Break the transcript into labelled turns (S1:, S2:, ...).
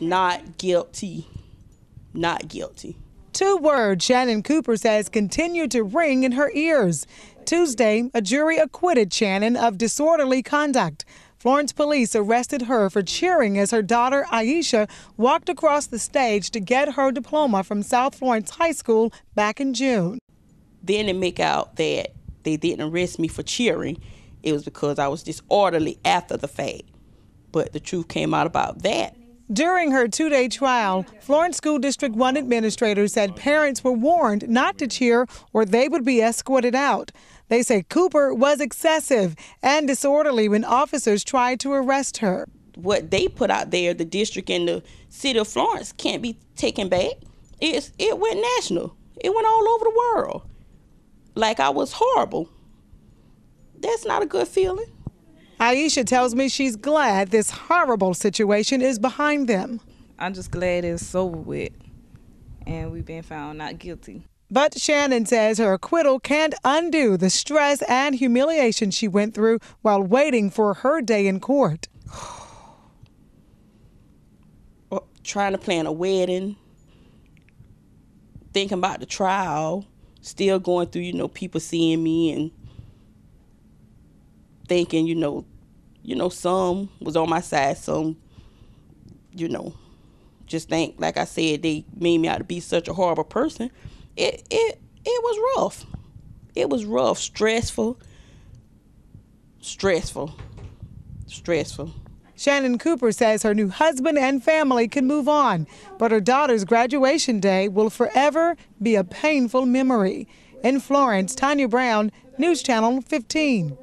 S1: Not guilty. Not guilty.
S2: Two words Shannon Cooper says continue to ring in her ears. Tuesday, a jury acquitted Shannon of disorderly conduct. Florence police arrested her for cheering as her daughter Aisha walked across the stage to get her diploma from South Florence High School back in June.
S1: Then they make out that they didn't arrest me for cheering. It was because I was disorderly after the fact. But the truth came out about that.
S2: During her two day trial, Florence School District 1 administrators said parents were warned not to cheer or they would be escorted out. They say Cooper was excessive and disorderly when officers tried to arrest her.
S1: What they put out there, the district and the city of Florence, can't be taken back. It's, it went national, it went all over the world. Like I was horrible. That's not a good feeling.
S2: Aisha tells me she's glad this horrible situation is behind them.
S3: I'm just glad it's over with and we've been found not guilty.
S2: But Shannon says her acquittal can't undo the stress and humiliation she went through while waiting for her day in court.
S1: Trying to plan a wedding, thinking about the trial, still going through, you know, people seeing me and thinking, you know, you know, some was on my side, some, you know, just think, like I said, they made me out to be such a horrible person. It it it was rough. It was rough, stressful, stressful, stressful.
S2: Shannon Cooper says her new husband and family can move on, but her daughter's graduation day will forever be a painful memory. In Florence, Tanya Brown, News Channel 15.